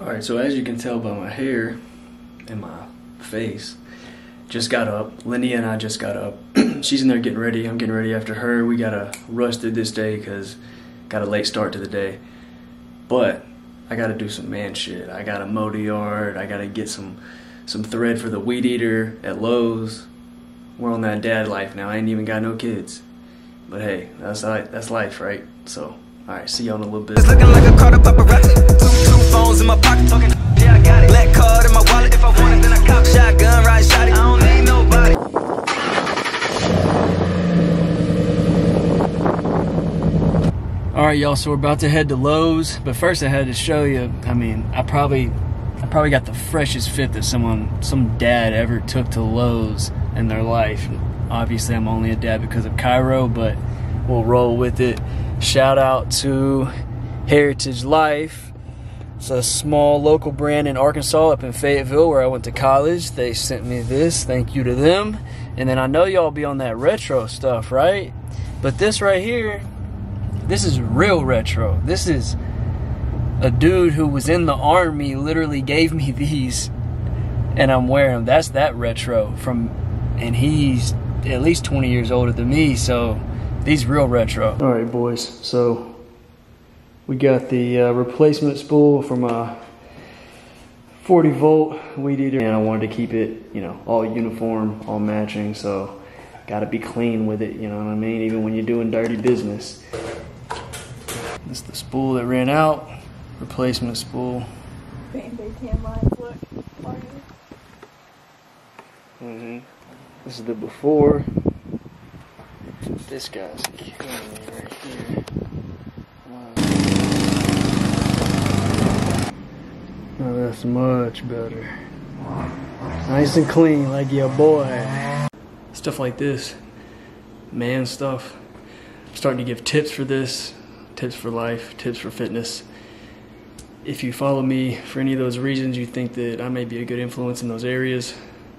Alright, so as you can tell by my hair and my face, just got up. Linnea and I just got up. She's in there getting ready. I'm getting ready after her. We gotta rush through this day because got a late start to the day. But I gotta do some man shit. I gotta mow the yard. I gotta get some some thread for the weed eater at Lowe's. We're on that dad life now. I ain't even got no kids. But hey, that's that's life, right? So, all right, see y'all in a little bit. Phones in my pocket talking. Yeah, I got it. Black card in my wallet. If I want it, then I cop shotgun, shot it. I don't need nobody. All right, y'all. So we're about to head to Lowe's, but first I had to show you. I mean, I probably, I probably got the freshest fit that someone, some dad ever took to Lowe's in their life. Obviously, I'm only a dad because of Cairo, but we'll roll with it. Shout out to Heritage Life. It's a small local brand in Arkansas up in Fayetteville where I went to college. They sent me this. Thank you to them. And then I know y'all be on that retro stuff, right? But this right here, this is real retro. This is a dude who was in the army literally gave me these and I'm wearing them. That's that retro from and he's at least 20 years older than me, so these real retro. All right, boys. So we got the uh, replacement spool from a 40 volt weed eater, and I wanted to keep it, you know, all uniform, all matching. So got to be clean with it. You know what I mean? Even when you're doing dirty business. This is the spool that ran out. Replacement spool. Mm-hmm. This is the before. This guy's killing me right here. Wow. Oh, that's much better. Nice and clean, like your boy. Stuff like this, man stuff. I'm starting to give tips for this, tips for life, tips for fitness. If you follow me for any of those reasons, you think that I may be a good influence in those areas,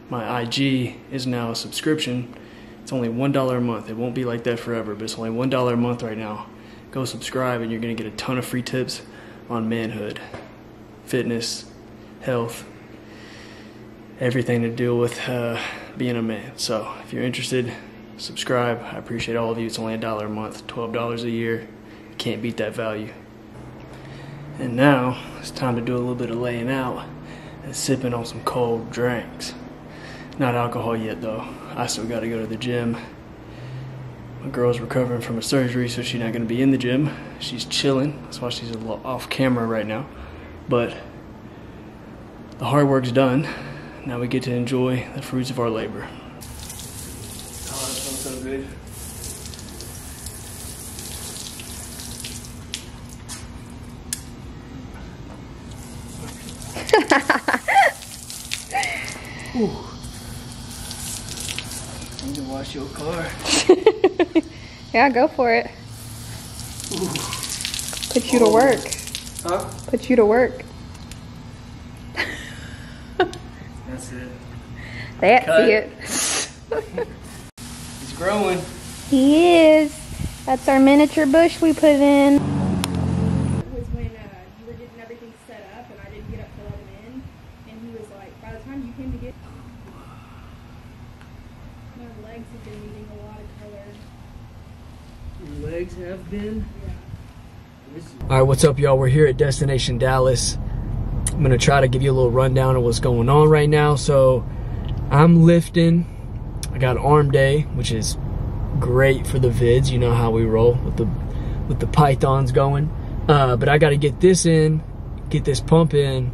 my IG is now a subscription. It's only $1 a month. It won't be like that forever, but it's only $1 a month right now. Go subscribe and you're going to get a ton of free tips on manhood, fitness, health, everything to do with uh, being a man. So if you're interested, subscribe. I appreciate all of you. It's only a dollar a month, $12 a year. Can't beat that value. And now it's time to do a little bit of laying out and sipping on some cold drinks. Not alcohol yet though. I still gotta go to the gym. My girl's recovering from a surgery, so she's not gonna be in the gym. She's chilling. That's why she's a little off camera right now. But the hard work's done. Now we get to enjoy the fruits of our labor. Oh, that smells so good. Ooh need to wash your car. yeah, go for it. Ooh. Put you to work. Huh? Put you to work. That's it. That's Cut. it. He's growing. He is. That's our miniature bush we put in. was when uh, you were getting everything set up and I didn't get up to let him in. And he was like, by the time you came to get my legs have been needing a lot of color. Your legs have been. Yeah. All right, what's up, y'all? We're here at Destination Dallas. I'm gonna try to give you a little rundown of what's going on right now. So, I'm lifting. I got arm day, which is great for the vids. You know how we roll with the with the pythons going. Uh, but I got to get this in, get this pump in.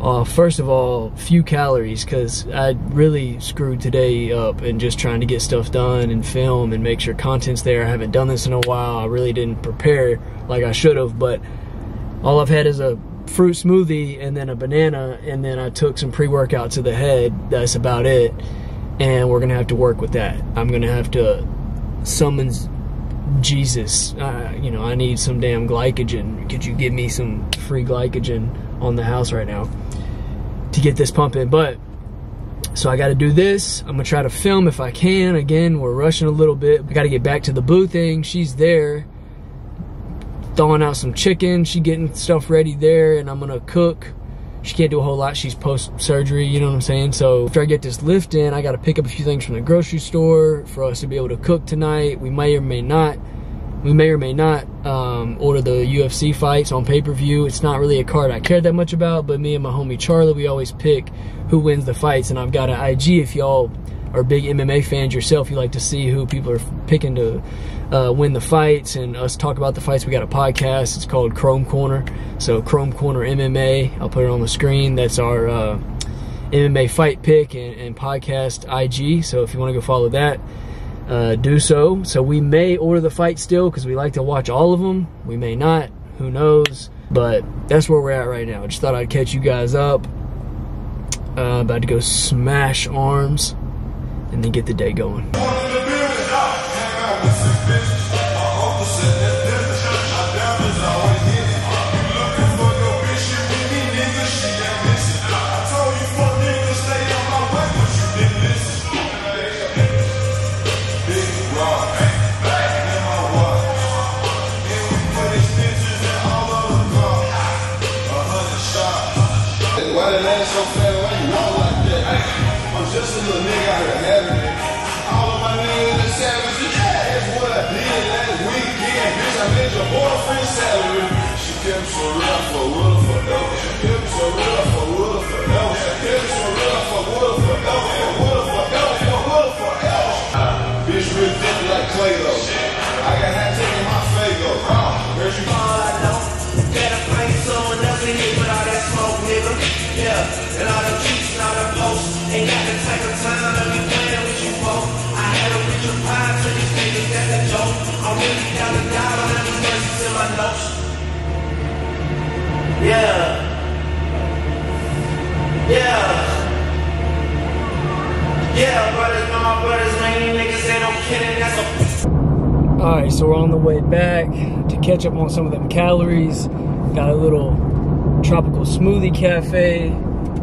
Uh, first of all, few calories because I really screwed today up and just trying to get stuff done and film and make sure content's there. I haven't done this in a while. I really didn't prepare like I should have, but all I've had is a fruit smoothie and then a banana, and then I took some pre workout to the head. That's about it. And we're gonna have to work with that. I'm gonna have to summon Jesus. Uh, you know, I need some damn glycogen. Could you give me some free glycogen on the house right now? to get this pumping. But so I got to do this. I'm gonna try to film if I can. Again, we're rushing a little bit. I got to get back to the boo thing. She's there. Thawing out some chicken. She getting stuff ready there, and I'm gonna cook. She can't do a whole lot. She's post surgery, you know what I'm saying? So after I get this lift in, I gotta pick up a few things from the grocery store for us to be able to cook tonight. We may or may not. We may or may not um, order the UFC fights on pay-per-view. It's not really a card I care that much about, but me and my homie Charlie, we always pick who wins the fights. And I've got an IG if y'all are big MMA fans yourself, you like to see who people are picking to uh, win the fights and us talk about the fights. We got a podcast. It's called Chrome Corner. So Chrome Corner MMA. I'll put it on the screen. That's our uh, MMA fight pick and, and, podcast IG. So if you want to go follow that, uh, do so. So we may order the fight still because we like to watch all of them. We may not. Who knows? But that's where we're at right now. Just thought I'd catch you guys up. Uh, about to go smash arms and then get the day going. With all that smoke, nigga. Yeah, and all them cheats and all them posts. Ain't got the type of time playing with you. I had a pie to these niggas, that's a joke. I'm really down to die, my notes. Yeah. Yeah. Yeah, brothers, my brothers, man, niggas ain't no kidding, that's a All right, so we're on the way back to catch up on some of them calories. Got a little tropical smoothie cafe.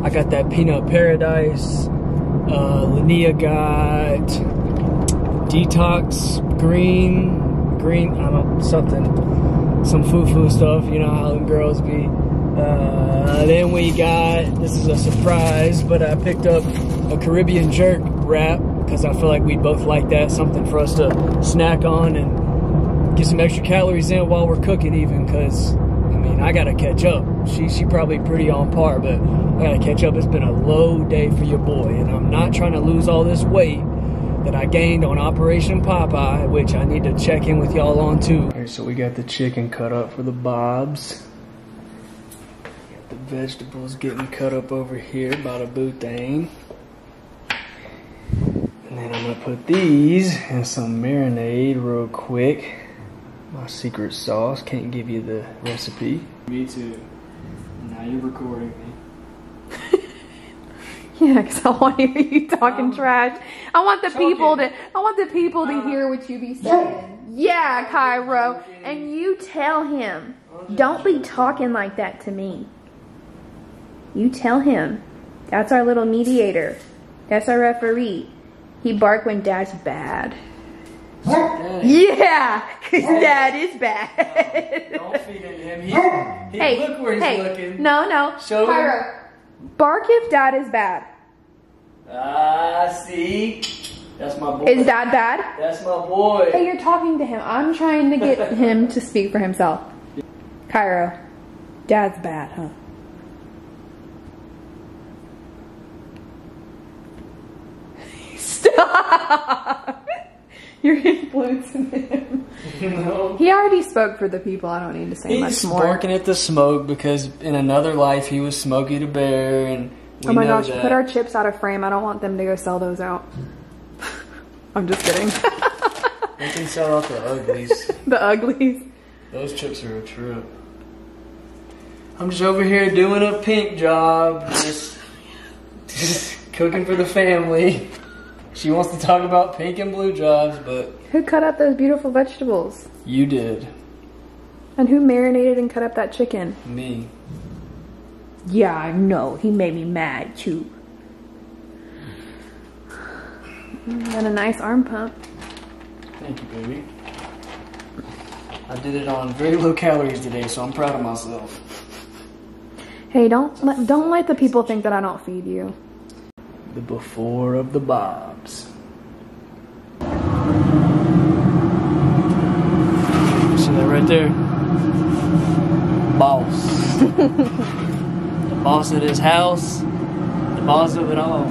I got that peanut paradise. Uh, Linnea got detox green, green. I don't know something, some foo foo stuff. You know how them girls be. Uh, then we got this is a surprise, but I picked up a Caribbean jerk wrap because I feel like we both like that. Something for us to snack on and get some extra calories in while we're cooking, even because mean I gotta catch up. She she probably pretty on par, but I gotta catch up. It's been a low day for your boy, and I'm not trying to lose all this weight that I gained on Operation Popeye, which I need to check in with y'all on too. Alright, so we got the chicken cut up for the bobs. Got the vegetables getting cut up over here, bada boo thing. And then I'm gonna put these in some marinade real quick. My secret sauce, can't give you the recipe. Me too. Now you're recording me. Yeah, because I want to hear you talking um, trash. I want the people to. I want the people to uh, hear what you be saying. Yeah, Cairo, and you tell him. Don't be talking like that to me. You tell him. That's our little mediator. That's our referee. He bark when dad's bad. Yeah, because dad is bad. Don't feed into him. He's, he, hey, look where he's hey, looking. no, no. Show him. Cairo, bark if dad is bad. Ah, see? That's my boy. Is dad bad? That's my boy. Hey, you're talking to him. I'm trying to get him to speak for himself. Cairo, dad's bad, huh? Stop! You're influencing him. no. He already spoke for the people. I don't need to say He's much more. He's barking at the smoke because in another life he was Smokey the Bear, and we oh my gosh, that. put our chips out of frame. I don't want them to go sell those out. I'm just kidding. We can sell out the uglies. the uglies. Those chips are a trip. I'm just over here doing a pink job, just, just cooking for the family. She wants to talk about pink and blue jobs, but Who cut up those beautiful vegetables? you did. And who marinated and cut up that chicken? Me. Yeah, I know. He made me mad too. And a nice arm pump. Thank you, baby. I did it on very low calories today, so I'm proud of myself. Hey, don't let don't let the people think that I don't feed you. The before of the Bobs. See that right there? Boss. the boss of this house, the boss of it all.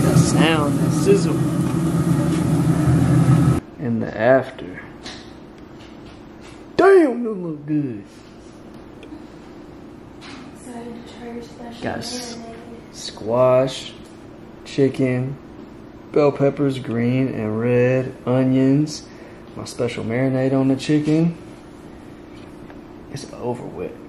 That sound, that sizzle. And the after. Damn, that look good. Got squash, chicken, bell peppers, green and red, onions, my special marinade on the chicken. It's over with.